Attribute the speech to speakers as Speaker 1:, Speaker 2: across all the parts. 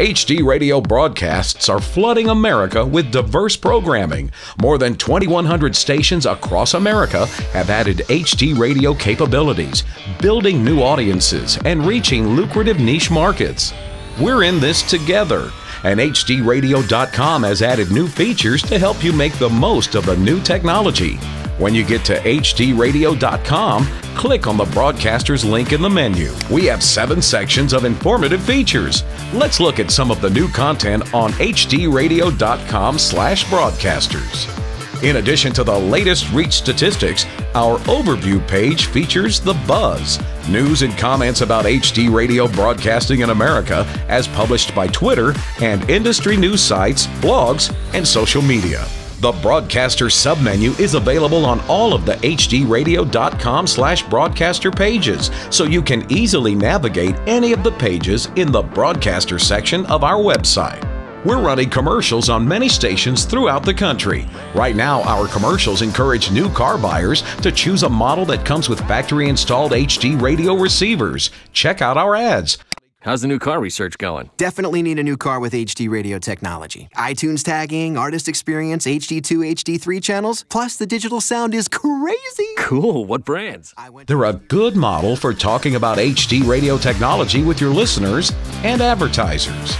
Speaker 1: HD radio broadcasts are flooding America with diverse programming. More than 2,100 stations across America have added HD radio capabilities, building new audiences and reaching lucrative niche markets. We're in this together, and HDRadio.com has added new features to help you make the most of the new technology. When you get to HDRadio.com, click on the broadcaster's link in the menu. We have seven sections of informative features. Let's look at some of the new content on HDRadio.com slash broadcasters. In addition to the latest reach statistics, our overview page features The Buzz, news and comments about HD radio broadcasting in America as published by Twitter and industry news sites, blogs, and social media. The Broadcaster submenu is available on all of the hdradio.com slash broadcaster pages, so you can easily navigate any of the pages in the Broadcaster section of our website. We're running commercials on many stations throughout the country. Right now, our commercials encourage new car buyers to choose a model that comes with factory installed HD radio receivers. Check out our ads.
Speaker 2: How's the new car research going?
Speaker 3: Definitely need a new car with HD radio technology. iTunes tagging, artist experience, HD2, HD3 channels, plus the digital sound is crazy.
Speaker 2: Cool. What brands?
Speaker 1: They're a good model for talking about HD radio technology with your listeners and advertisers.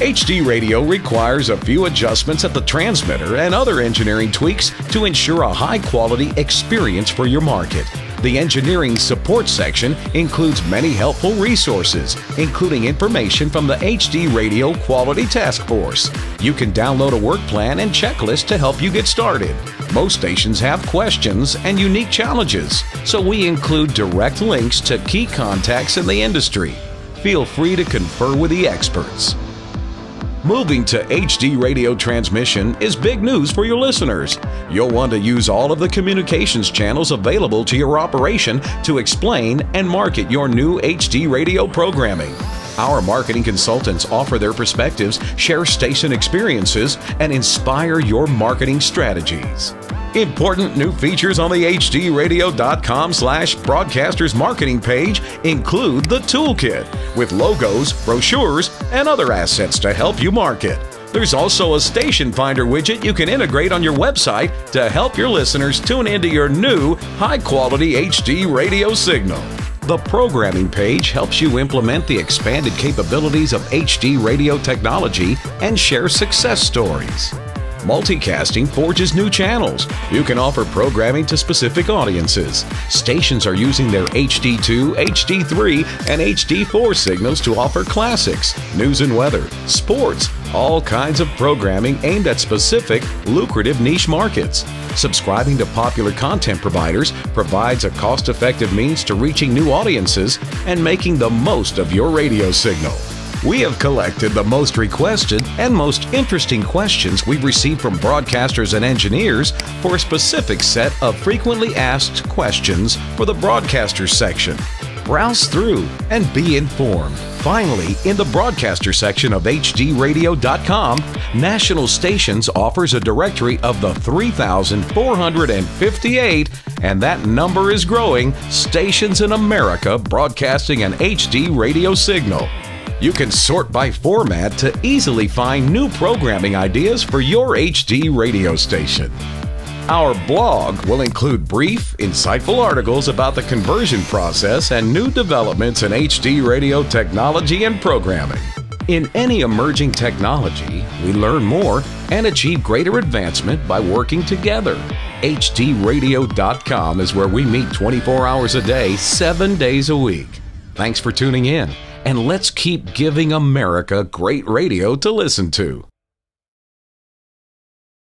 Speaker 1: HD radio requires a few adjustments at the transmitter and other engineering tweaks to ensure a high quality experience for your market. The engineering support section includes many helpful resources, including information from the HD Radio Quality Task Force. You can download a work plan and checklist to help you get started. Most stations have questions and unique challenges, so we include direct links to key contacts in the industry. Feel free to confer with the experts. Moving to HD radio transmission is big news for your listeners. You'll want to use all of the communications channels available to your operation to explain and market your new HD radio programming. Our marketing consultants offer their perspectives, share station experiences, and inspire your marketing strategies. Important new features on the hdradio.com slash broadcasters marketing page include the toolkit with logos, brochures, and other assets to help you market. There's also a station finder widget you can integrate on your website to help your listeners tune into your new high quality HD radio signal. The programming page helps you implement the expanded capabilities of HD radio technology and share success stories. Multicasting forges new channels. You can offer programming to specific audiences. Stations are using their HD2, HD3, and HD4 signals to offer classics, news and weather, sports, all kinds of programming aimed at specific, lucrative niche markets. Subscribing to popular content providers provides a cost effective means to reaching new audiences and making the most of your radio signal. We have collected the most requested and most interesting questions we've received from broadcasters and engineers for a specific set of frequently asked questions for the broadcasters section. Browse through and be informed. Finally, in the broadcaster section of HDRadio.com, National Stations offers a directory of the 3,458, and that number is growing, stations in America broadcasting an HD radio signal. You can sort by format to easily find new programming ideas for your HD radio station. Our blog will include brief, insightful articles about the conversion process and new developments in HD radio technology and programming. In any emerging technology, we learn more and achieve greater advancement by working together. HDRadio.com is where we meet 24 hours a day, 7 days a week. Thanks for tuning in and let's keep giving America great radio to listen to.